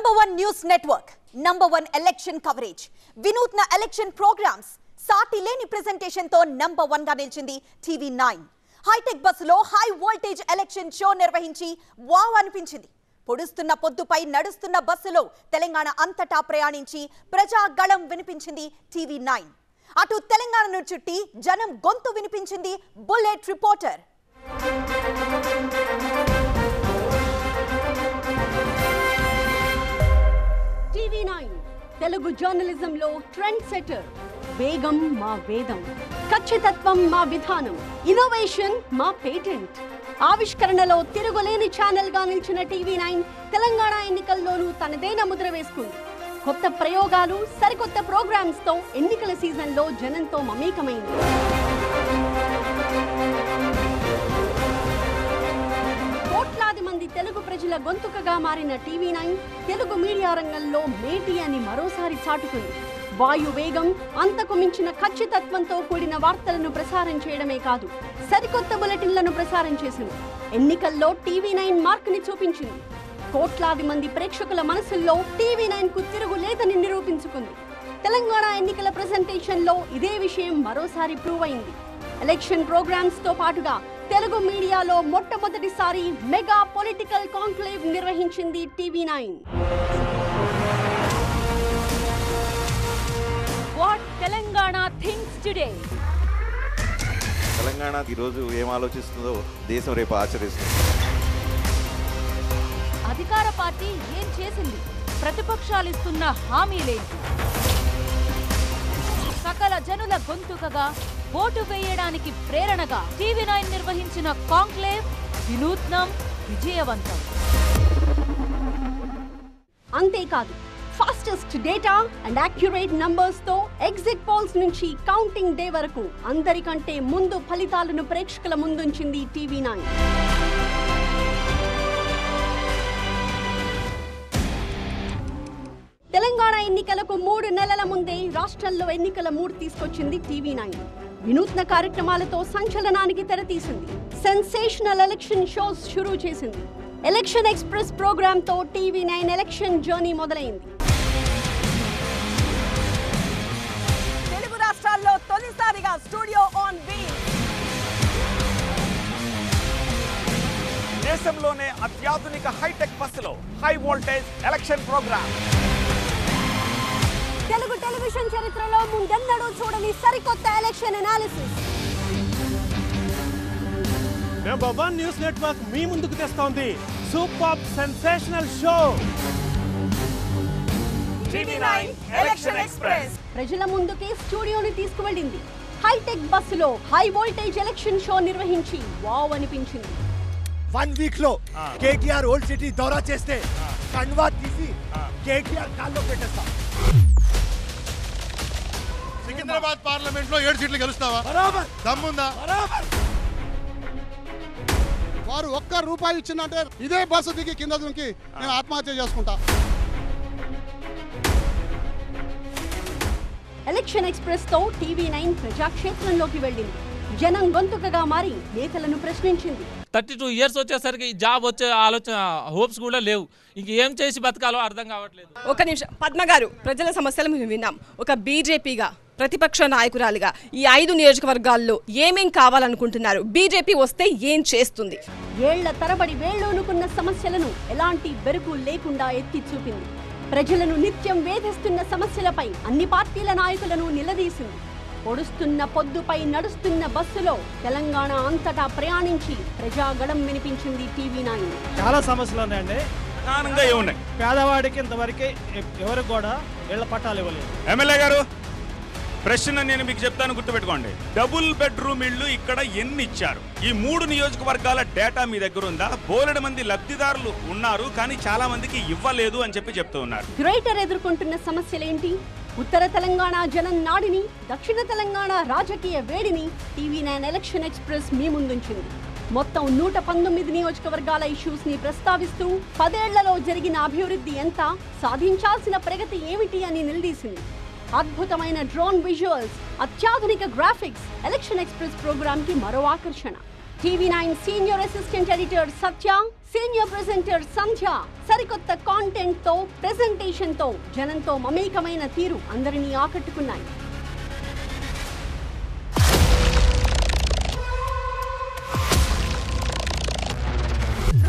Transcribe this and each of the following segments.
Number one news network number one election coverage వినూత్న election programmes సాటి లేని ప్రెజెంటేషన్తో నంబర్ వన్గా నిలిచింది టీవీ నైన్ హైటెక్ బస్సులో హై వోల్టేజ్ ఎలక్షన్ షో నిర్వహించి వావ్ అనిపించింది. పొడుస్తున్న పొద్దుపై నడుస్తున్న బస్సులో తెలంగాణ అంతటా ప్రయాణించి ప్రజాగళం వినిపించింది టీవీ నైన్ అటు తెలంగాణను చుట్టి జనం గొంతు వినిపించింది బుల్లెట్ రిపోర్టర్ తెలుగు జర్నలిజంలో ట్రెండ్ సెటర్ వేగం మా వేదం ఖచ్చితత్వం మా విధానం ఇన్నోవేషన్ మా పేటెంట్ ఆవిష్కరణలో తిరుగులేని ఛానల్గా నిలిచిన టీవీ నైన్ తెలంగాణ ఎన్నికల్లోనూ తనదైన ముద్ర వేసుకుంది. కొత్త ప్రయోగాలు సరికొత్త ప్రోగ్రామ్స్తో ఎన్నికల సీజన్లో జనంతో మమేకమైంది. మంది తెలుగు ప్రజల గొంతుకగా మారిన టీవీ నైన్ తెలుగు మీడియా రంగంలో మేటి అని మరోసారి చాటుకుంది. వాయు వేగం అంతకు మించిన ఖచ్చితత్వంతో కూడిన వార్తలను ప్రసారం చేయడమే కాదు సరికొత్త బులెటిన్లను ప్రసారం చేసింది. ఎన్నికల్లో టీవీ నైన్ మార్క్ని చూపించింది. కోట్లాది మంది ప్రేక్షకుల మనసుల్లో టీవీ నైన్కు తిరుగు లేదని నిరూపించుకుంది. తెలంగాణ ఎన్నికల ప్రజెంటేషన్లో ఇదే విషయం మరోసారి ప్రూవ్ అయింది. ఎలక్షన్ ప్రోగ్రామ్స్తో పాటుగా తెలుగు మీడియాలో మొట్టమొదటిసారి మెగా పొలిటికల్ కాంక్లేవ్ నిర్వహించింది TV nine. What Telangana thinks today? Telangana ఈరోజు ఏం ఆలోచిస్తుందో దేశం రేపు ఆచరిస్తుంది. అధికార పార్టీ ఏం చేసింది? ప్రతిపక్షాలు ఇస్తున్న హామీలేంటి? సకల జనుల గొంతుకగా ఓటు వేయడానికి ప్రేరణగా టీవీ నైన్ నిర్వహించిన కాంక్లేవ్ వినూత్నం విజయవంతం. అంతేకాదు ఫాస్టెస్ట్ డేటా అండ్ యాక్యురేట్ నంబర్స్తో ఎగ్జిట్ పోల్స్ నుంచి కౌంటింగ్ డే వరకు అందరికంటే ముందు ఫలితాలను ప్రేక్షకుల ముందుంచింది టీవీ నైన్. ఎన్నికలకు మూడు నెలల ముందే రాష్ట్రంలో ఎన్నికల మూడు తీసుకొచ్చింది టీవీ నైన్. వినూత్న కార్యక్రమాలతో సంచలనానికి తెరతీసింది. సెన్సేషనల్ ఎలక్షన్ షోస్ షురూ చేసింది. ఎలక్షన్ ఎక్స్ప్రెస్ ప్రోగ్రామ్తో టీవీ నైన్ ఎలక్షన్ జర్నీ మొదలైంది. తెలుగు రాష్ట్రాల్లో తొలిసారిగా స్టూడియో ఆన్ వీల్. దేశంలోనే అత్యాధునిక హైటెక్ బస్సులో high voltage election programme. Telugu television చరిత్రలో ముందెన్నడూ చూడని సరికొత్త election analysis number one news network మీ ముందుకు తెస్తోంది. Super sensational show TV nine election express ప్రజల ముందుకి స్టూడియోని తీసుకువెళ్ళింది. హైటెక్ బస్సులో హై వోల్టేజ్ ఎలక్షన్ షో నిర్వహించి వావ్ అనిపించింది. వన్ వీక్లో కేటీఆర్ ఓల్డ్ సిటీ దౌరా చేస్తే కండ్వా తీసి కేటీఆర్ కాల్లో పెట్టేస్తాం. సికింద్రాబాద్ పార్లమెంట్లో ఏడు సీట్లు గెలుస్తావా? బరాబర్. దమ్ముందా? బరాబర్. వారు ఒక్క రూపాయి ఇచ్చిందంటే ఇదే బస్సు దిగి కింద దుంకి నేను ఆత్మహత్య చేసుకుంటా. ఎలక్షన్ ఎక్స్ప్రెస్తో టీవీ నైన్ ప్రజాక్షేత్రంలోకి వెళ్ళింది. జనం గొంతుకగా మారి నేతలను ప్రశ్నించింది. థర్టీ టూ ఇయర్స్ వచ్చేసరికి జాబ్ వచ్చే ఆలోచన హోప్స్ కూడా లేవు. ఇంక ఏం చేసి బతకాలో అర్థం కావట్లేదు. ఒక నిమిషం. పద్మ గారు ప్రజల సమస్యలు మేము విన్నాం. ఒక బీజేపీగా ప్రతిపక్ష నాయకురాలిగా ఈ ఐదు నియోజకవర్గాల్లో ఏమేం కావాలనుకుంటున్నారు? బీజేపీ వస్తే ఏం చేస్తుంది? ఏళ్ళ తరబడి వేళ్ళూనుకున్న సమస్యలను ఎలాంటి బెరుకు లేకుండా ఎత్తి చూపింది? ప్రజలను నిత్యం వేధిస్తున్న సమస్యలపై అన్ని పార్టీల నాయకులను నిలదీసింది. పొడుస్తున్న పొద్దుపై నడుస్తున్న బస్సులో తెలంగాణ అంతటా ప్రయాణించి ప్రజాగళం వినిపించింది టీవీ నైన్. చాలా సమస్యలు ఉన్నాయండి. ప్రధానంగా ఏమున్నాయి? పేదవాడికి ఇంతవరకు ఎవరికి కూడా ఇళ్ళ పట్టాలు ఇవ్వలేదు. ఎమ్మెల్యే గారు ప్రశ్న నేను మీకు చెప్తాను గుర్తుపెట్టుకోండి. డబుల్ బెడ్రూమ్ ఇళ్ళు ఇక్కడ ఎన్ని ఇచ్చారు ఈ మూడు నియోజకవర్గాల డేటా మీ దగ్గర ఉందా? బోలెడు మంది లబ్ధిదారులు ఉన్నారు కానీ చాలా మందికి ఇవ్వలేదు అని చెప్పి చెప్తూ ఉన్నారు. గ్రేటర్ ఎదుర్కొంటున్న సమస్యలేంటి ఉత్తర తెలంగాణ జనం నాడిని దక్షిణ తెలంగాణ రాజకీయ వేడిని టీవీ నైన్ ఎలక్షన్ ఎక్స్ప్రెస్ మీ ముందుంచింది. మొత్తం నూట పంతొమ్మిది నియోజకవర్గాల ఇష్యూస్ని ప్రస్తావిస్తూ పదేళ్ళలో జరిగిన అభివృద్ధి ఎంత? సాధించాల్సిన ప్రగతి ఏమిటి అని నిలదీసింది. అద్భుతమైన డ్రోన్ విజువల్స్ అత్యాధునిక గ్రాఫిక్స్ ఎలక్షన్ ఎక్స్ప్రెస్ ప్రోగ్రామ్కి మరో ఆకర్షణ. TV nine senior assistant editor Satya senior presenter Sandhya. సరికొత్త కాంటెంట్తో ప్రెజెంటేషన్తో జనంతో మమేకమైన తీరు అందరినీ ఆకట్టుకున్నాయి.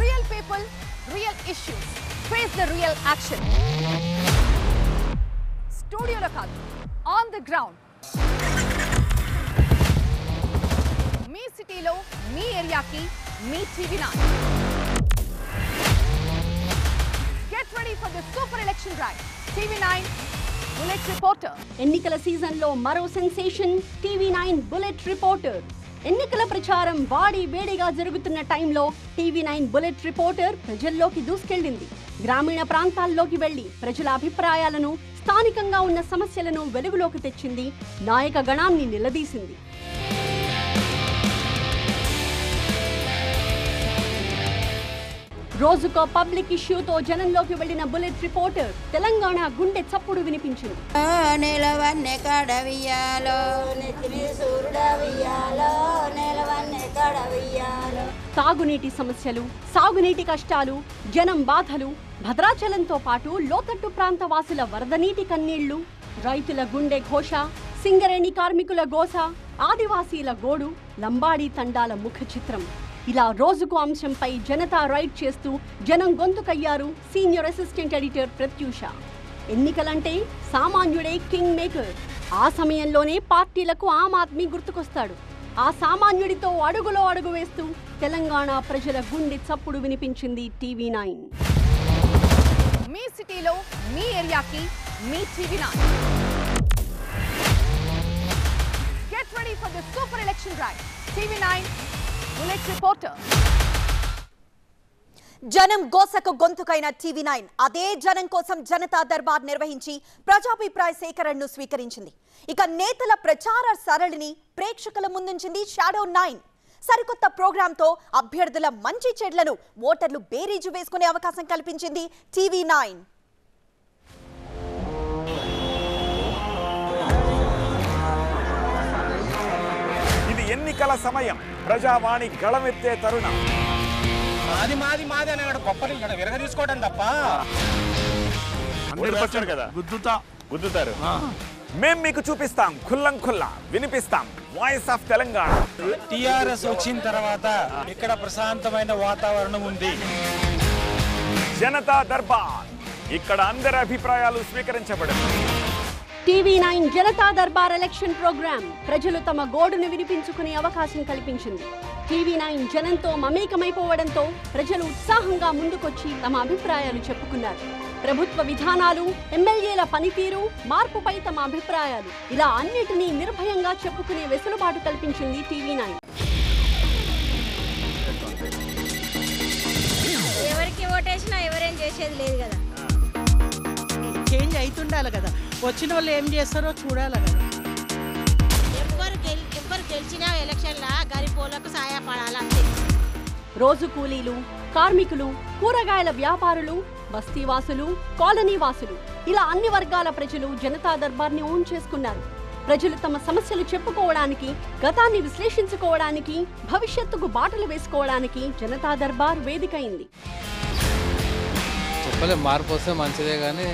Real people real issues. Face the real action. స్టూడియోలో కాదు. ఆన్ ద గ్రౌండ్ మీ సిటీలో మీ ఏరియాకి మీ TV nine. Get ready for the super election drive TV nine bullet reporter ఎన్నికల సీజన్లో మరో sensation TV nine bullet reporter ఎన్నికల ప్రచారం వాడి వేడిగా జరుగుతున్న టైంలో టీవీ నైన్ బుల్లెట్ రిపోర్టర్ ప్రజల్లోకి దూసుకెళ్ళింది గ్రామీణ ప్రాంతాల్లోకి వెళ్ళి ప్రజల అభిప్రాయాలను స్థానికంగా ఉన్న సమస్యలను వెలుగులోకి తెచ్చింది నాయక గణాన్ని నిలదీసింది. రోజుకో పబ్లిక్ ఇష్యూతో జనంలోకి వెళ్ళిన బుల్లెట్ రిపోర్టర్ తెలంగాణ గుండె చప్పుడు వినిపించింది. తాగునీటి సమస్యలు సాగునీటి కష్టాలు జనం బాధలు భద్రాచలంతో పాటు లోతట్టు ప్రాంత వాసుల వరద నీటి కన్నీళ్ళు రైతుల గుండె ఘోష సింగరేణి కార్మికుల గోస ఆదివాసీల గోడు లంబాడీ తండాల ముఖ చిత్రం. ఇలా రోజుకు అంశంపై జనతా రైడ్ చేస్తూ జనం గొంతుకయ్యారు సీనియర్ అసిస్టెంట్ ఎడిటర్ ప్రత్యూష. ఎన్నికలంటే సామాన్యుడే కింగ్ మేకర్. ఆ సమయంలోనే పార్టీలకు ఆమ్ ఆద్మీ గుర్తుకొస్తాడు. ఆ సామాన్యుడితో అడుగులో అడుగు వేస్తూ తెలంగాణ ప్రజల గుండె చప్పుడు వినిపించింది టీవీ నైన్. మీ సిటీలో మీ ఏరియాకి మీ TV nine. Get ready for the super election drive TV nine bullet reporter జనం గోసకు గొంతుకైన టీవీ నైన్. అదే జనం కోసం జనతా దర్బార్ నిర్వహించి ప్రజాభిప్రాయ సేకరణను స్వీకరించింది. ఇక నేతల ప్రచార సరళిని ప్రేక్షకుల ముందుంచింది షాడో నైన్. సరికొత్త ప్రోగ్రాంతో అభ్యర్థుల మంచి చెడ్లను ఓటర్లు బేరీజు వేసుకునే అవకాశం కల్పించింది టీవీ నైన్. ఇది ఎన్నికల సమయం. ప్రజావాణి గళమెత్తే తరుణం. మాది మాది మాది అని గొప్పలు ఇక్కడ విరగ తీసుకోవడం తప్ప. ఓడిపోతారు కదా? గుద్దుతా. గుద్దుతారు. మేం మీకు చూపిస్తాం. ఖుల్లం ఖుల్లా. వినిపిస్తాం. Voice of Telangana. టిఆర్ఎస్ వచ్చిన తర్వాత ఇక్కడ ప్రశాంతమైన వాతావరణం ఉంది. జనతా దర్బార్. ఇక్కడ అందరి అభిప్రాయాలు స్వీకరించబడదు TV nine Janata Darbar election programme ప్రజలు తమ గోడును వినిపించుకునే అవకాశం కల్పించింది. టీవీ నైన్ జనంతో మమేకమైపోవడంతో ప్రజలు ఉత్సాహంగా ముందుకొచ్చి తమ అభిప్రాయాలు చెప్పుకున్నారు. ప్రభుత్వ విధానాలు ఎమ్మెల్యేల పనితీరు మార్పుపై తమ అభిప్రాయాలు. ఇలా అన్నిటినీ నిర్భయంగా చెప్పుకునే వెసులుబాటు కల్పించింది టీవీ నైన్. ఎవరికి ఓటేసినా ఎవరేం చేసేది లేదు కదా. చేంజ్ అవుతుండాలి కదా. వచ్చిన వాళ్ళు ఏం చేస్తారో చూడాలి గెల్ ఎవ్వరు గెలిచినా ఎలక్షన్లా గరిపోలకు సహాయపడాలంతే రోజు కూలీలు కార్మికులు కూరగాయల వ్యాపారులు బస్తీవాసులు కాలనీ వాసులు ఇలా అన్ని వర్గాల ప్రజలు జనతా దర్బార్ని ఓన్ చేసుకున్నారు. ప్రజలు తమ సమస్యలు చెప్పుకోవడానికి గతాన్ని విశ్లేషించుకోవడానికి భవిష్యత్తుకు బాటలు వేసుకోవడానికి జనతా దర్బార్ వేదికైంది మార్పు వస్తే మంచిదే కానీ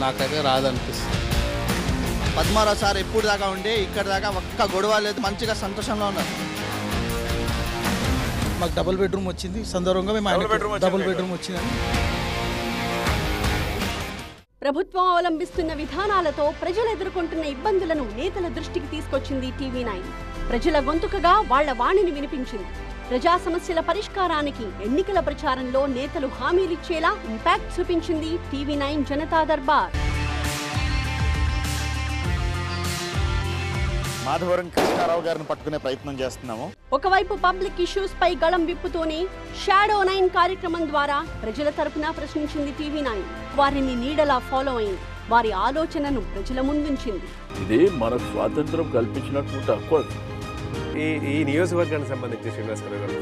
నాకైతే రాదనిపిస్తుంది. పద్మారావు సార్ ఎప్పుడు దాకా ఉండి? ఇక్కడ దాకా ఒక్క గొడవ లేదు. మంచిగా సంతోషంలో ఉన్నారు. మాకు డబుల్ బెడ్రూమ్ వచ్చింది. సందర్భంగా మేము ఆయన డబుల్. బెడ్రూమ్ వచ్చిందని. ప్రభుత్వం అవలంబిస్తున్న విధానాలతో ప్రజలు ఎదుర్కొంటున్న ఇబ్బందులను నేతల దృష్టికి తీసుకొచ్చింది టీవీ నైన్. ప్రజల గొంతుకగా వాళ్ళ వాణిని వినిపించింది. ప్రజా సమస్యల పరిష్కారానికి ఎన్నికల ప్రచారంలో నేతలు హామీలిచ్చేలా ఇంపాక్ట్ చూపించింది టీవీ నైన్ జనతా దర్బార్. మాధవరం కృష్ణారావు గారిని పట్టుకునే ప్రయత్నం చేస్తున్నాము. ఒకవైపు పబ్లిక్ ఇష్యూస్ పై గళం విప్పుతూనే షాడో నైన్ కార్యక్రమం ద్వారా ప్రజల తరపున ప్రశ్నించింది టీవీ నైన్. వారిని నీడలా ఫాలో అయింది. వారి ఆలోచనను ప్రజల ముందుంచింది. ఇది మనకు స్వాతంత్రం కల్పించినట్టు ఈ ఈ నియోజకవర్గానికి సంబంధించి శ్రీనివాసరావు గారు.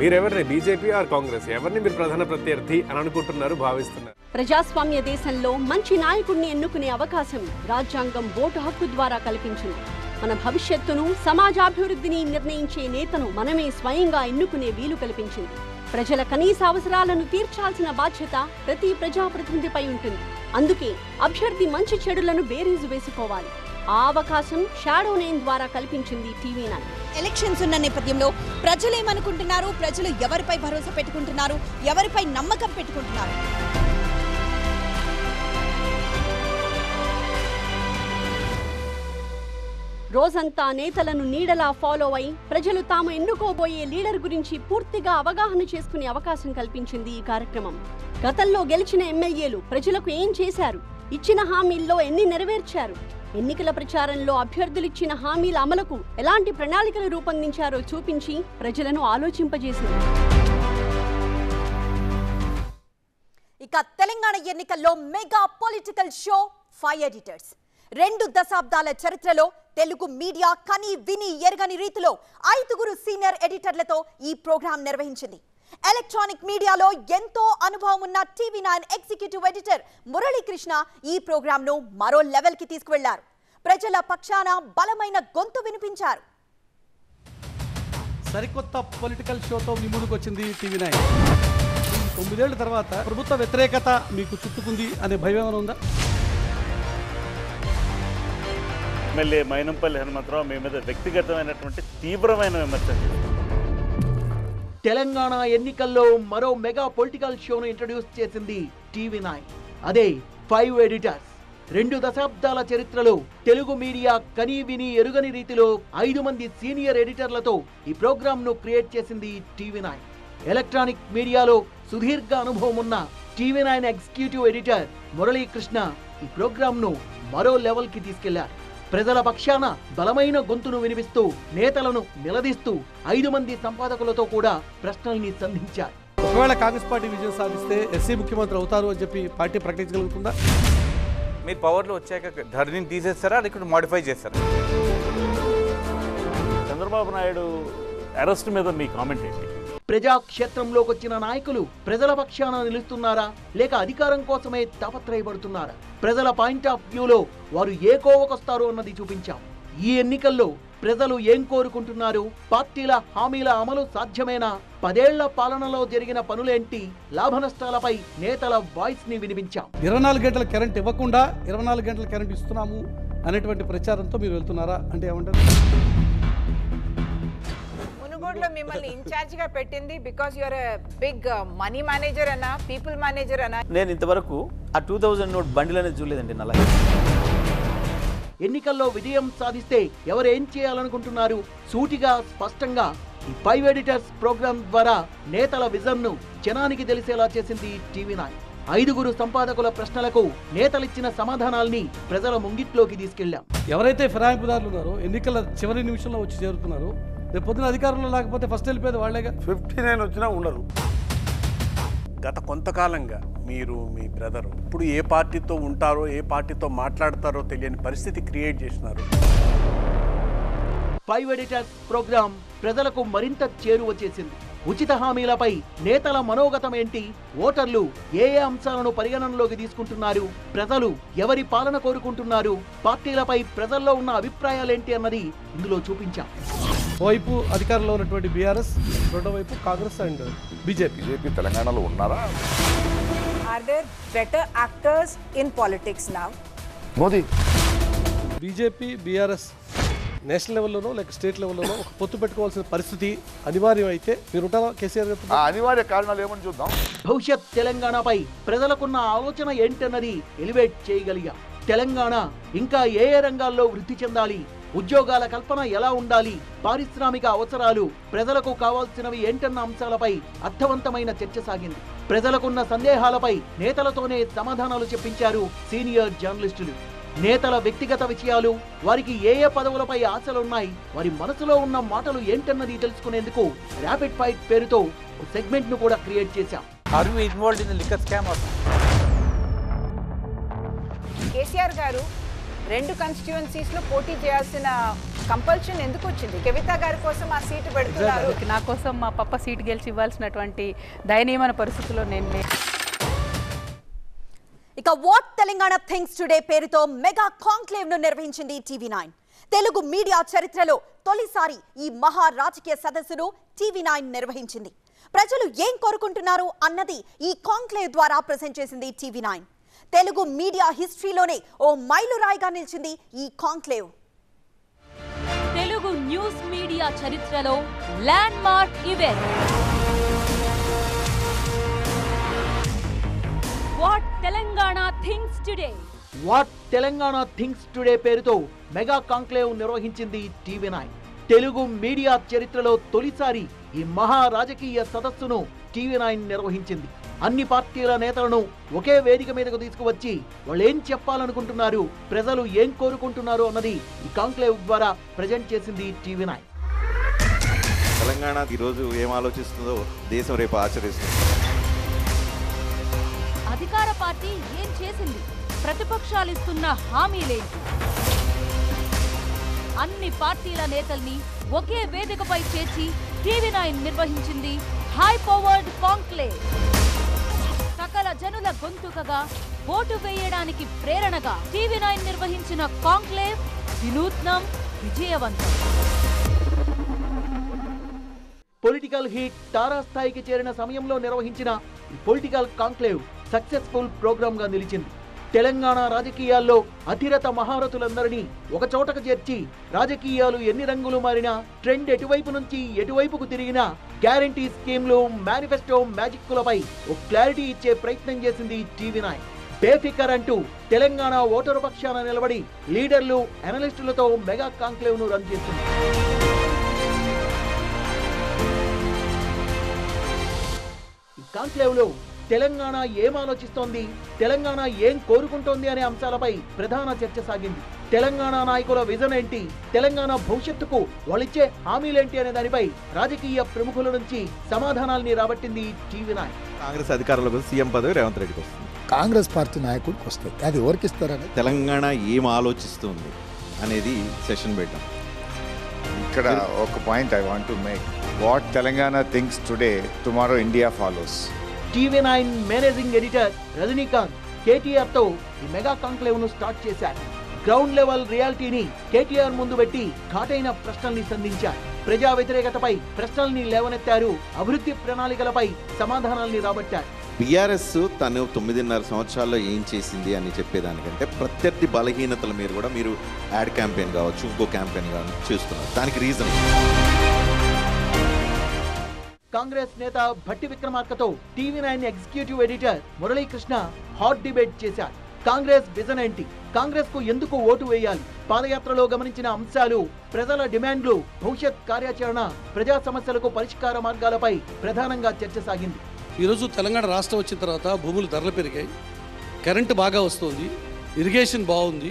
మీరెవరిని బీజేపీ ఆర్ కాంగ్రెస్? ఎవరిని మీరు ప్రధాన ప్రత్యర్థి అని అనుకుంటున్నారు భావిస్తున్నారు? ప్రజాస్వామ్య దేశంలో మంచి నాయకుడిని ఎన్నుకునే అవకాశం రాజ్యాంగం ఓటు హక్కు ద్వారా కల్పించింది. మన భవిష్యత్తును సమాజాభివృద్ధిని నిర్ణయించే నేతను మనమే స్వయంగా ఎన్నుకునే వీలు కల్పించింది. ప్రజల కనీస అవసరాలను తీర్చాల్సిన బాధ్యత ప్రతి ప్రజాప్రతినిధిపై ఉంటుంది. అందుకే అభ్యర్థి మంచి చెడులను బేరీజు వేసుకోవాలి. ఆ అవకాశం షాడో నైన్ ద్వారా కల్పించింది టీవీ నైన్. ఎలక్షన్స్ ఉన్న నేపథ్యంలో ప్రజలు ఏమనుకుంటున్నారు ప్రజలు ఎవరిపై భరోసా పెట్టుకుంటున్నారు? ఎవరిపై నమ్మకం పెట్టుకుంటున్నారు? రోజంతా నేతలను నీడలా ఫాలో అయి ప్రజలు తాము ఎన్నుకోబోయే లీడర్ గురించి పూర్తిగా అవగాహన చేసుకునే అవకాశం కల్పించింది ఈ కార్యక్రమం. గతంలో గెలిచిన ఎమ్మెల్యేలు ప్రజలకు ఏం చేశారు? ఇచ్చిన హామీల్లో ఎన్ని నెరవేర్చారు? ఎన్నికల ప్రచారంలో అభ్యర్థులు ఇచ్చిన హామీల అమలుకు ఎలాంటి ప్రణాళికలు రూపొందించారో చూపించి ప్రజలను ఆలోచింపజేసింది. ఇక తెలంగాణ ఎన్నికల్లో mega political show five editors. రెండు దశాబ్దాల చరిత్రలో తెలుగు మీడియా కని విని ఎరగని రీతిలో ఐదుగురు సీనియర్ ఎడిటర్లతో ఈ ప్రోగ్రాం నిర్వహించింది. ఎలక్ట్రానిక్ మీడియాలో ఎంతో అనుభవం ఉన్న TV nine executive editor Muralikrishna ఈ ప్రోగ్రాంను మరో లెవెల్కి తీసుకువెళ్ళారు. ప్రజల పక్షాన బలమైన గొంతు వినిపించారు. సరికొత్త పొలిటికల్ షోతో మీ ముందుకు వచ్చింది టీవీ నైన్ తొమ్మిదేళ్ళ తర్వాత ప్రభుత్వ వ్యతిరేకత మీకు చుట్టుకుంది అనే భయం ఏమైనా ఉందా? ఎమ్మెల్యే మైనంపల్లి హనుమంతరావు మీ మీద వ్యక్తిగతమైనటువంటి తీవ్రమైన విమర్శలు చేశారు. తెలంగాణ ఎన్నికల్లో మరో మెగా పొలిటికల్ షోను ఇంట్రడ్యూస్ చేసింది టీవీ నైన్. అదే ఫైవ్ ఎడిటర్స్. రెండు దశాబ్దాల చరిత్రలో తెలుగు మీడియా కనీ విని ఎరుగని రీతిలో ఐదు మంది సీనియర్ ఎడిటర్లతో ఈ ప్రోగ్రామ్ను క్రియేట్ చేసింది టీవీ నైన్. ఎలక్ట్రానిక్ మీడియాలో సుదీర్ఘ అనుభవం ఉన్న TV nine executive editor Muralikrishna ఈ ప్రోగ్రామ్ను మరో లెవెల్కి తీసుకెళ్ళారు. ప్రజల పక్షాన బలమైన గొంతును వినిపిస్తూ నేతలను నిలదీస్తూ ఐదు మంది సంపాదకులతో కూడా ప్రశ్నల్ని సంధించారు. ఒకవేళ కాంగ్రెస్ పార్టీ విజయం సాధిస్తే ఎస్సీ ముఖ్యమంత్రి అవుతారు అని చెప్పి పార్టీ ప్రకటించగలుగుతుందా? మీరు పవర్లో వచ్చాక ధరణిని తీసేస్తారా? లేకపోతే మాడిఫై చేస్తారా? చంద్రబాబు నాయుడు అరెస్ట్ మీద మీ కామెంట్ ఏంటి? ప్రజాక్షేత్రంలోకి వచ్చిన నాయకులు ప్రజల పక్షాన నిలుస్తున్నారా? లేక అధికారం కోసమే తాపత్రయపడుతున్నారా? ప్రజల పాయింట్ ఆఫ్ వ్యూలో వారు ఏ కోవకొస్తారు అన్నది చూపించాం. ఈ ఎన్నికల్లో ప్రజలు ఏం కోరుకుంటున్నారు? పార్టీల హామీల అమలు సాధ్యమేనా? పదేళ్ళ పాలనలో జరిగిన పనులేంటి? లాభ నష్టాలపై నేతల వాయిస్ని వినిపించాం. ఇరవై నాలుగు గంటల కరెంట్ ఇవ్వకుండా ఇరవై నాలుగు గంటల కరెంట్ ఇస్తున్నాము అనేటువంటి ప్రచారంతో మీరు వెళ్తున్నారా? అంటే ఏమంటారు? మునుగోడులో మిమ్మల్ని ఇన్ఛార్జ్గా పెట్టింది because your big money manager అన్న పీపుల్ మేనేజర్ అన్న నేను ఇంతవరకు ఆ టూ థౌజండ్ నోట్ బండిల్ అనేది చూడలేదండి నా లైఫ్. ఎన్నికల్లో విజయం సాధిస్తే ఎవరు ఏం చేయాలనుకుంటున్నారు? సూటిగా స్పష్టంగా ఈ ఫైవ్ ఎడిటర్స్ ప్రోగ్రామ్ ద్వారా నేతల విజన్ను జనానికి తెలిసేలా చేసింది టీవీ నైన్ ఐదుగురు సంపాదకుల ప్రశ్నలకు నేతలిచ్చిన సమాధానాల్ని ప్రజల ముంగిట్లోకి తీసుకెళ్ళాం ఎవరైతే ఫిరాయింపుదారులు ఉన్నారో ఎన్నికల చివరి నిమిషంలో వచ్చి చేరుతున్నారు రేపు పొద్దున అధికారంలో లేకపోతే ఫస్ట్ వెళ్ళిపోయేది వాళ్ళేగా. ఫిఫ్టీ నైన్ వచ్చినా ఉండరు. గత కొంతకాలంగా మీరు మీ బ్రదర్ ఇప్పుడు ఏ పార్టీతో ఉంటారో ఏ పార్టీతో మాట్లాడతారో తెలియని పరిస్థితి క్రియేట్ చేసినారు. ఫైవ్ ఎడిటర్స్ ప్రోగ్రాం ప్రజలకు మరింత చేరువ చేసింది. ఉచిత హామీలపై నేతల మనోగతం ఏంటి? ఓటర్లు ఏ ఏ అంశాలను పరిగణనలోకి తీసుకుంటున్నారు? ప్రజలు ఎవరి పాలన కోరుకుంటున్నారు? పార్టీలపై ప్రజల్లో ఉన్న అభిప్రాయాలేంటి అన్నది ఇందులో చూపించాం. వైపు అధికారంలో ఉన్నటువంటి బీఆర్ఎస్ రెండో వైపు కాంగ్రెస్ అండ్ బీజేపీ. బీజేపీ తెలంగాణలో ఉన్నారా? Are there better actors in politics now Modi. BJP BRS national లెవెల్లోనో లేక స్టేట్ లెవెల్లోనో ఒక పొత్తు పెట్టుకోవాల్సిన పరిస్థితి అనివార్యం అయితే మీరు ఉంటారా కేసీఆర్ గారితో ఆ అనివార్య కారణాలు ఏమని చూద్దాం? భవిష్యత్ తెలంగాణపై ప్రజలకున్న ఆలోచన ఏంటన్నది ఎలివేట్ చేయగలిగా. తెలంగాణ ఇంకా ఏ ఏ రంగాల్లో వృద్ధి చెందాలి? ఉద్యోగాల కల్పన ఎలా ఉండాలి? పారిశ్రామిక అవసరాలు ప్రజలకు కావాల్సినవి ఏంటన్న అంశాలపై అర్థవంతమైన చర్చ సాగింది. ప్రజలకున్న సందేహాలపై నేతలతోనే సమాధానాలు చెప్పించారు సీనియర్ జర్నలిస్టులు. నేతల వ్యక్తిగత విషయాలు వారికి ఏ ఏ పదవులపై ఆశలున్నాయి వారి మనసులో ఉన్న మాటలు ఏంటన్నది తెలుసుకునేందుకు ర్యాపిడ్ ఫైట్ పేరుతో సెగ్మెంట్ను కూడా క్రియేట్ చేశాం. Are involved in liquor scam are KCR గారు రెండు లో పోటీ చేయాల్సిన కంపల్షన్ ఎందుకు వచ్చింది? కవిత గారి కోసం ఆ సీటు పెడుతున్నారు. నా కోసం మా పప్ప సీటు గెలిచి ఇవ్వాల్సినటువంటి దయనీయమైన పరిస్థితుల్లో నేను ఇక ఇక వాట్ తెలంగాణ థింగ్స్ టుడే పేరుతో మెగా కాంక్లేవ్ను నిర్వహించింది టీవీ నైన్. తెలుగు మీడియా చరిత్రలో తొలిసారి ఈ మహా రాజకీయ సదస్సును టీవీ నైన్ నిర్వహించింది. ప్రజలు ఏం కోరుకుంటున్నారు అన్నది ఈ కాంక్లేవ్ ద్వారా ప్రజెంట్ చేసింది టీవీ నైన్. తెలుగు మీడియా హిస్టరీలోనే ఓ మైలురాయిగా నిలిచింది ఈ కాంక్లేవ్. తెలుగు న్యూస్ మీడియా చరిత్రలో landmark event. What Telangana thinks today. What Telangana thinks today పేరుతో మెగా కాంక్లేవ్ నిర్వహించింది టీవీ నైన్. తెలుగు మీడియా చరిత్రలో తొలిసారి ఈ మహా రాజకీయ సదస్సును టీవీ నైన్ నిర్వహించింది. అన్ని పార్టీల నేతలను ఒకే వేదిక మీదకు తీసుకువచ్చి వాళ్ళు ఏం చెప్పాలనుకుంటున్నారు ప్రజలు ఏం కోరుకుంటున్నారు అన్నది ఈ కాంక్లేవ్ ద్వారా ప్రజెంట్ చేసింది టీవీ నైన్. తెలంగాణ ఈరోజు ఏం ఆలోచిస్తుందో దేశం రేపు ఆచరిస్తుంది. అధికార పార్టీ ఏం చేసింది? ప్రతిపక్షాలు ఇస్తున్న హామీలేంటి? అన్ని పార్టీల నేతల్ని ఒకే వేదికపై చేర్చి టీవీ నైన్ నిర్వహించింది హై పవర్డ్ కాంక్లేవ్. జనుల గొంతుకగా ఓటు వేయడానికి ప్రేరణగా టీవీ నైన్ నిర్వహించిన కాంక్లేవ్ వినూత్నం విజయవంతం. పొలిటికల్ హీట్ తారాస్థాయికి చేరిన సమయంలో నిర్వహించిన పొలిటికల్ కాంక్లేవ్ సక్సెస్ఫుల్ ప్రోగ్రామ్గా నిలిచింది. తెలంగాణ రాజకీయాల్లో అధిరత మహారథులందరినీ ఒకచోటకు చేర్చి రాజకీయాలు ఎన్ని రంగులు మారినా ట్రెండ్ ఎటువైపు నుంచి ఎటువైపుకు తిరిగినా గ్యారంటీ స్కీమ్లు మేనిఫెస్టో మ్యాజిక్కులపై ఓ క్లారిటీ ఇచ్చే ప్రయత్నం చేసింది టీవీ నాయ్ బేఫికర్ అంటూ తెలంగాణ ఓటరు పక్షాన నిలబడి లీడర్లు అనలిస్టులతో మెగా కాంక్లేవ్ను రన్ చేసింది. ఈ లో తెలంగాణ ఏం ఆలోచిస్తోంది తెలంగాణ ఏం కోరుకుంటోంది అనే అంశాలపై ప్రధాన చర్చ సాగింది. తెలంగాణ నాయకుల విజన్ ఏంటి? తెలంగాణ భవిష్యత్తుకు వాళ్ళిచ్చే హామీలేంటి అనే దానిపై రాజకీయ ప్రముఖుల నుంచి సమాధానాల్ని రాబట్టింది టీవీ నైన్ కాంగ్రెస్ అధికారంలోకి సీఎం పదవి రేవంత్ రెడ్డికి వస్తుంది. కాంగ్రెస్ పార్టీ నాయకుడికి వస్తుంది అది ఎవరికి ఇస్తారని తెలంగాణ ఏం ఆలోచిస్తుంది అనేది సెషన్ పెట్టాం. ఇక్కడ ఒక point I want to make what Telangana things today tomorrow India follows TV nine managing editor Rajinikanth కేటీఆర్తో ఈ మెగా కాంక్లేవ్ను స్టార్ట్ చేశారు. గ్రౌండ్ లెవెల్ రియాలిటీని కేటీఆర్ ముందు పెట్టి ఘాటైన ప్రశ్నల్ని సంధించారు. ప్రజా వ్యతిరేకతపై ప్రశ్నల్ని లేవనెత్తారు. అభివృద్ధి ప్రణాళికలపై సమాధానాల్ని రాబట్టారు. బీఆర్ఎస్ తను తొమ్మిదిన్నర సంవత్సరాల్లో ఏం చేసింది అని చెప్పేదానికంటే ప్రత్యర్థి బలహీనతల మీద కూడా మీరు యాడ్ క్యాంపెయిన్ కావచ్చు ఇంకో క్యాంపెయిన్ కావచ్చు చేస్తున్నారు. దానికి రీజన్ కాంగ్రెస్ నేత Bhatti విక్రమార్కతో TV nine executive editor Muralikrishna hot debate చేశారు. కాంగ్రెస్ విజన్ ఏంటి? కాంగ్రెస్కు ఎందుకు ఓటు వేయాలి? పాదయాత్రలో గమనించిన అంశాలు ప్రజల డిమాండ్లు భవిష్యత్ కార్యాచరణ ప్రజా సమస్యలకు పరిష్కార మార్గాలపై ప్రధానంగా చర్చ సాగింది. ఈరోజు తెలంగాణ రాష్ట్రం వచ్చిన తర్వాత భూములు ధరలు పెరిగాయి. కరెంటు బాగా వస్తుంది. ఇరిగేషన్ బాగుంది.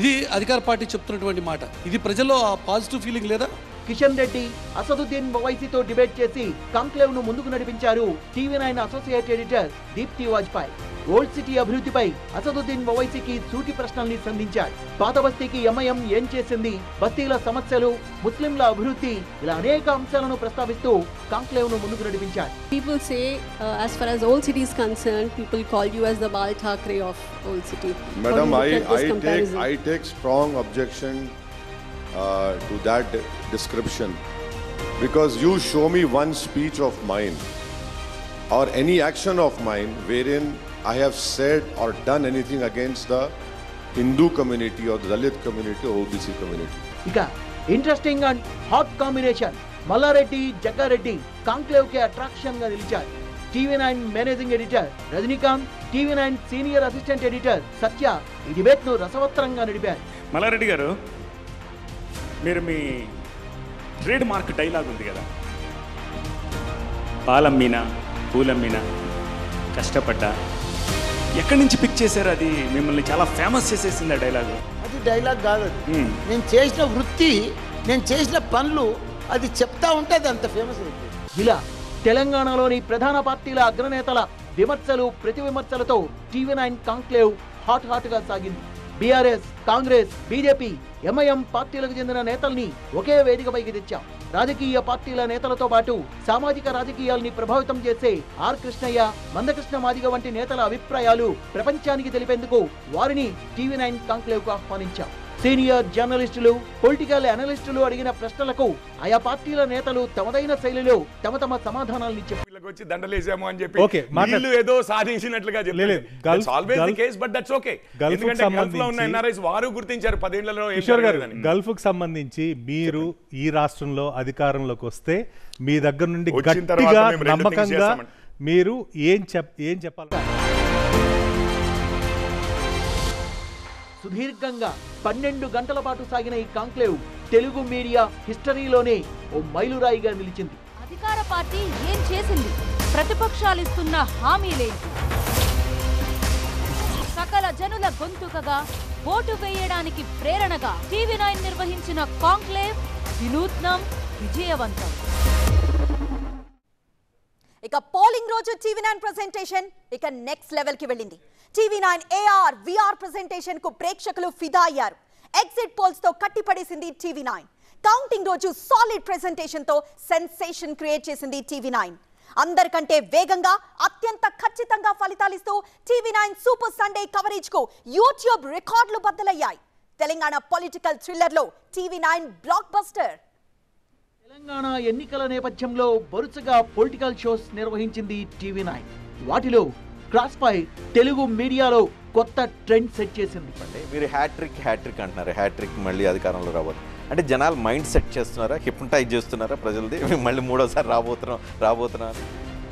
ఇది అధికార పార్టీ చెప్తున్నటువంటి మాట. ఇది ప్రజల్లో ఆ పాజిటివ్ ఫీలింగ్ లేదా? కిషన్ రెడ్డి అసదుద్దీన్ ఓవైసీతో డిబేట్ చేసి కాంక్లేవ్ను ముందుకు నడిపించారు TV nine associate editor Deepti Vajpayee old city అభివృద్ధిపై అసదుద్దీన్ ఓవైసీకి సూటి ప్రశ్నల్ని సంధించారు పాత బస్తీకి ఎంఐఎం ఏం చేసింది బస్తీల సమస్యలు ముస్లింల అభివృద్ధి ఇలా అనేక అంశాలను ప్రస్తావిస్తూ కాంక్లేవ్ను ముందుకు నడిపించారు People say, uh, as far as Old City is concerned, people call you as the Bal Thackeray of Old City. Madam, I, I, take? I take strong objection uh, to that de- description because you show me one speech of mine or any action of mine wherein I have said or done anything against the Hindu community or the Dalit community or OBC community. ఇక interesting and hot combination Mallareddy Jaggareddy conclave కి attraction గా నిలిచారు TV nine managing editor Rajinikanth TV nine senior assistant editor Satya ఈ debate ను రసవత్తరంగా నడిపారు మల్లారెడ్డి గారు మీరు మీ ట్రేడ్ మార్క్ డైలాగ్ ఉంది కదా? పాలమ్మినా పూలమ్మినా కష్టపడ్డా? ఎక్కడి నుంచి పిక్ చేశారు అది? మిమ్మల్ని చాలా ఫేమస్ చేసేసింది ఆ డైలాగు. అది డైలాగ్ కాదు అది. నేను చేసిన వృత్తి నేను చేసిన పనులు అది చెప్తా ఉంటే అది అంత ఫేమస్ ఇలా తెలంగాణలోని ప్రధాన పార్టీల అగ్రనేతల విమర్శలు ప్రతి విమర్శలతో టీవీ నైన్ కాంక్లేవ్ హాట్ హాట్గా సాగింది. బీఆర్ఎస్ కాంగ్రెస్ బీజేపీ ఎంఐఎం పార్టీలకు చెందిన నేతల్ని ఒకే వేదికపైకి తెచ్చాం. రాజకీయ పార్టీల నేతలతో పాటు సామాజిక రాజకీయాల్ని ప్రభావితం చేసే ఆర్ కృష్ణయ్య మందకృష్ణ మాదిగ వంటి నేతల అభిప్రాయాలు ప్రపంచానికి తెలిపేందుకు వారిని టీవీ నైన్ కాంక్లేవ్కు ఆహ్వానించాం. సీనియర్ జర్నలిస్టులు పొలిటికల్ అనలిస్టులు అడిగిన ప్రశ్నలకు ఆయా పార్టీల నేతలు తమదైన శైలిలో తమ తమ సమాధానాల్ని చెప్పారు వీళ్ళకి వచ్చి దండలేసాము అని చెప్పి మాట్లాడు. వీళ్ళు ఏదో సాధించినట్లుగా లేదు, Gulf- always the Gulf- case but that's okay గల్ఫ్కు ఎందుకంటే గల్ఫ్లో ఉన్న సంబంధించి- ఎన్ఆర్ఐస్ వారు గుర్తించారు పదేళ్ళలో. గల్ఫ్కు సంబంధించి మీరు ఈ రాష్ట్రంలో అధికారంలోకి వస్తే మీ దగ్గర నుండి గట్టిగా నమ్మకంగా. మీరు ఏం చెప్ ఏం చెప్పాలి సుదీర్ఘంగా పన్నెండు గంటల పాటు సాగిన ఈ కాంక్లేవ్ తెలుగు మీడియా హిస్టరీలోనే ఓ మైలురాయిగా నిలిచింది. అధికార పార్టీ ఏం చేసింది? ప్రతిపక్షాలు ఇస్తున్న హామీలేంటి? సకల జనుల గొంతుకగా ఓటు వేయడానికి ప్రేరణగా టీవీ నైన్ నిర్వహించిన కాంక్లేవ్ వినూత్నం విజయవంతం. ఇక పోలింగ్ రోజు టీవీ నైన్ ప్రెజెంటేషన్ ఇక నెక్స్ట్ లెవెల్కి వెళ్ళింది. టీవీ నైన్ ఏఆర్ విఆర్ ప్రెజెంటేషన్కు ప్రేక్షకులు ఫిదా అయ్యారు ఎగ్జిట్ పోల్స్తో కట్టిపడేసింది టీవీ నైన్. కౌంటింగ్ రోజు సాలిడ్ ప్రెజెంటేషన్తో సెన్సేషన్ క్రియేట్ చేసింది టీవీ నైన్. అందరికంటే వేగంగా అత్యంత ఖచ్చితంగా ఫలితాలిస్తూ టీవీ నైన్ సూపర్ సండే కవరేజ్కు యూట్యూబ్ రికార్డులు బద్దలయ్యాయి. తెలంగాణ పొలిటికల్ థ్రిల్లర్లో TV nine blockbuster Telangana ఎన్నికల నేపథ్యంలో వరుసగా పొలిటికల్ షోస్ నిర్వహించింది టీవీ నైన్. వాటిలో క్రాస్ పై తెలుగు మీడియాలో కొత్త ట్రెండ్ సెట్ చేసింది. మీరు హ్యాట్రిక్ హ్యాట్రిక్ అంటున్నారు. హ్యాట్రిక్ మళ్ళీ అధికారంలో రాబోతు అంటే జనాలు మైండ్ సెట్ చేస్తున్నారా? హిప్నటైజ్ చేస్తున్నారా ప్రజలది? మళ్ళీ మూడోసారి రాబోతున్నాం రాబోతున్నాం?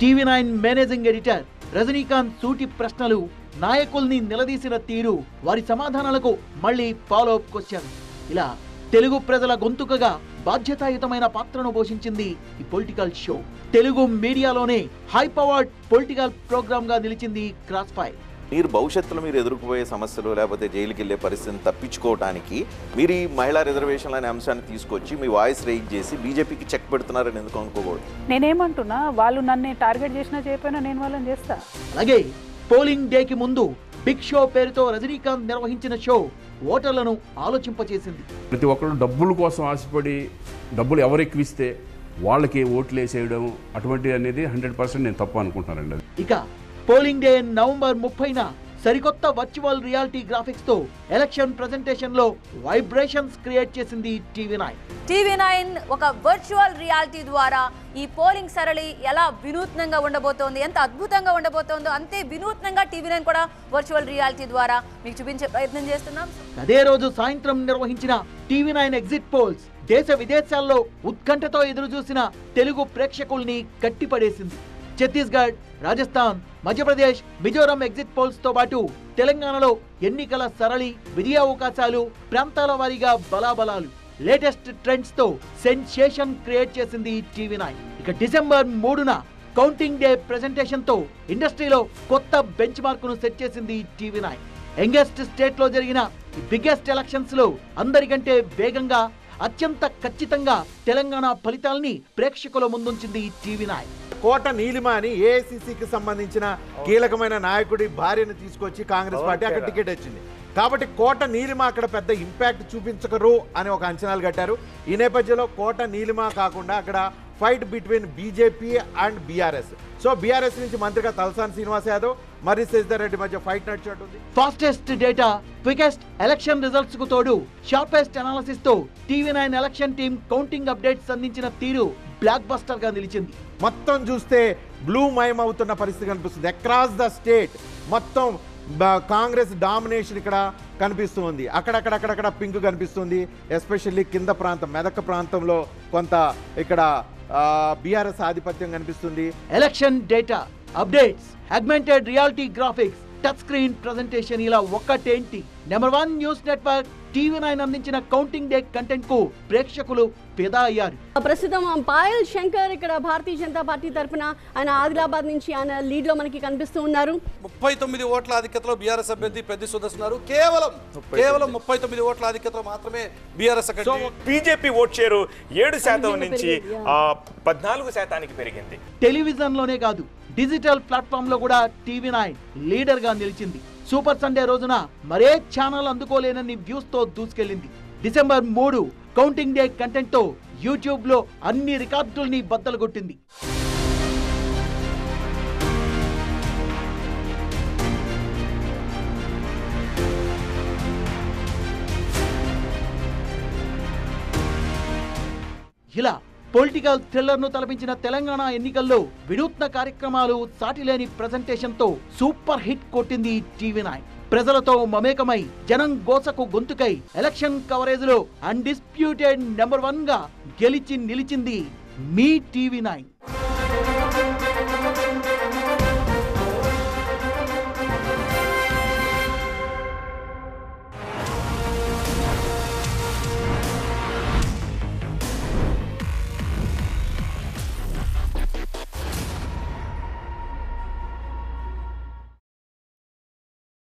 TV nine managing editor Rajinikanth సూటి ప్రశ్నలు నాయకుల్ని నిలదీసిన తీరు వారి సమాధానాలకు మళ్ళీ ఫాలో అప్ క్వశ్చన్ ఇలా తెలుగు ప్రజల గొంతుకగా బాధ్యతాయుతమైన పాత్రను పోషించింది ఈ పొలిటికల్ షో. తెలుగు మీడియాలోనే హై పవర్డ్ పొలిటికల్ ప్రోగ్రామ్గా నిలిచింది క్రాస్ ఫైర్ మీరు భవిష్యత్తులో మీరు ఎదుర్కోబోయే సమస్యలు లేకపోతే జైలుకి వెళ్ళే పరిస్థితిని తప్పించుకోవడానికి మీరు ఈ మహిళా రిజర్వేషన్లు అనే అంశాన్ని తీసుకొచ్చి మీ వాయిస్ రేజ్ చేసి బీజేపీకి చెక్ పెడుతున్నారని ఎందుకు అనుకోకూడదు? నేనేమంటున్నా వాళ్ళు నన్ను టార్గెట్ చేసినా చేయకపోయినా నేను వాళ్ళని చేస్తా. అలాగే పోలింగ్ డేకి ముందు బిగ్ షో పేరుతో రజనీకాంత్ నిర్వహించిన షో ఓటర్లను ఆలోచింపచేసింది ప్రతి ఒక్కరు డబ్బుల కోసం ఆశపడి డబ్బులు ఎవరు ఎక్కువిస్తే వాళ్ళకి ఓట్లు వేసేయడం అటువంటి అనేది హండ్రెడ్ పర్సెంట్ నేను తప్పు అనుకుంటున్నానండి అది. ఇక పోలింగ్ డే నవంబర్ ముప్పైన సరికొత్త వర్చువల్ రియాలిటీ గ్రాఫిక్స్తో ఎలక్షన్ ప్రెజెంటేషన్లో వైబ్రేషన్స్ క్రియేట్ చేసింది టీవీ నైన్. టీవీ నైన్ ఒక వర్చువల్ రియాలిటీ ద్వారా ఈ పోలింగ్ సరళి ఎలా వినూత్నంగా ఉండబోతోంది ఎంత అద్భుతంగా ఉండబోతోందో అంతే వినూత్నంగా టీవీ నైన్ కూడా వర్చువల్ రియాలిటీ ద్వారా మీకు చూపించే ప్రయత్నం చేస్తున్నాం. అదే రోజు సాయంత్రం నిర్వహించిన టీవీ నైన్ ఎగ్జిట్ పోల్స్ దేశ విదేశాల్లో ఉత్కంఠతో ఎదురు చూసిన తెలుగు ప్రేక్షకుల్ని కట్టిపడేసింది. ఛత్తీస్గఢ్ రాజస్థాన్ మధ్యప్రదేశ్ మిజోరం ఎగ్జిట్ పోల్స్తో పాటు తెలంగాణలో ఎన్నికల సరళి విజయ అవకాశాలు ప్రాంతాల వారీగా బలాబలాలు. లేటెస్ట్ ట్రెండ్స్తో సెన్సేషన్ క్రియేట్ చేసింది టీవీ నైన్. ఇక డిసెంబర్ మూడున కౌంటింగ్ డే ప్రెజెంటేషన్తో ఇండస్ట్రీలో కొత్త బెంచ్ మార్క్ను సెట్ చేసింది టీవీ నైన్. యంగెస్ట్ స్టేట్లో జరిగిన బిగ్గెస్ట్ ఎలక్షన్స్లో అందరికంటే వేగంగా అత్యంత ఖచ్చితంగా తెలంగాణ ఫలితాల్ని ప్రేక్షకుల ముందుంచింది టీవీ నైన్. కోట నీలిమ అని ఏఐసిసికి సంబంధించిన కీలకమైన నాయకుడి భార్యను తీసుకొచ్చి కాంగ్రెస్ పార్టీ అక్కడ టికెట్ వచ్చింది కాబట్టి కోట నీలిమ అక్కడ పెద్ద ఇంపాక్ట్ చూపించకరు అని ఒక అంచనాలు కట్టారు. ఈ నేపథ్యంలో కోట నీలిమ కాకుండా అక్కడ fight between BJP and BRS so BRS నుంచి మంత్రిగా తలసాని శ్రీనివాస్ యాదవ్ మరి శశిధర్ రెడ్డి మధ్య ఫైట్ నడిచినట్టుంది ఫాస్టెస్ట్ డేటా క్వికెస్ట్ ఎలక్షన్ రిజల్ట్స్కు తోడు sharpest అనాలిసిస్తో TV nine election team counting updates అందించిన తీరు బ్లాక్ బస్టర్గా నిలిచింది. మొత్తం చూస్తే బ్లూ మయం అవుతున్న పరిస్థితి కనిపిస్తుంది. అక్రాస్ ద స్టేట్ మొత్తం కాంగ్రెస్ డామినేషన్ ఇక్కడ కనిపిస్తుంది. అక్కడక్కడక్కడక్కడ పింక్ కనిపిస్తుంది. ఎస్పెషల్లీ కింద ప్రాంతం మెదక్ ప్రాంతంలో కొంత ఇక్కడ బీఆర్ఎస్ ఆధిపత్యం కనిపిస్తుంది. Election data updates augmented reality graphics touch screen presentation ఇలా ఒక్కటేంటి? Number one news network TV nine అందించిన కౌంటింగ్ డే కంటెంట్కు ప్రేక్షకులు ఫిదా అయ్యారు ప్రస్తుతం పాయల్ శంకర్ ఇక్కడ భారతీయ జనతా పార్టీ తరఫున ఆయన ఆదిలాబాద్ నుంచి ఆయన లీడ్లో మనకి కనిపిస్తూ ఉన్నారు. ముప్పై తొమ్మిది ఓట్ల ఆధిక్యతలో బీఆర్ఎస్ అభ్యర్థి పెద్ద సుదర్శన్నారు కేవలం కేవలం ముప్పై తొమ్మిది ఓట్ల ఆధిక్యతలో మాత్రమే బీఆర్ఎస్ బీజేపీ ఓట్ షేరు ఏడు శాతం నుంచి పద్నాలుగు శాతానికి పెరిగింది. టెలివిజన్లోనే కాదు డిజిటల్ ప్లాట్ఫామ్లో కూడా టీవీ నైన్ లీడర్గా నిలిచింది. సూపర్ సండే రోజున మరే ఛానల్ అందుకోలేనన్ని వ్యూస్తో దూసుకెళ్ళింది డిసెంబర్ మూడు కౌంటింగ్ డే కంటెంట్తో యూట్యూబ్లో అన్ని రికార్డుల్ని బద్దలు కొట్టింది. పొలిటికల్ థ్రిల్లర్ను తలపించిన తెలంగాణ ఎన్నికల్లో వినూత్న కార్యక్రమాలు సాటిలేని ప్రెజెంటేషన్తో సూపర్ హిట్ కొట్టింది టీవీ నైన్. ప్రజలతో మమేకమై జనం గోసకు గొంతుకై ఎలక్షన్ కవరేజ్లో అన్డిస్ప్యూటెడ్ నెంబర్ వన్గా గెలిచి నిలిచింది మీ టీవీ నైన్.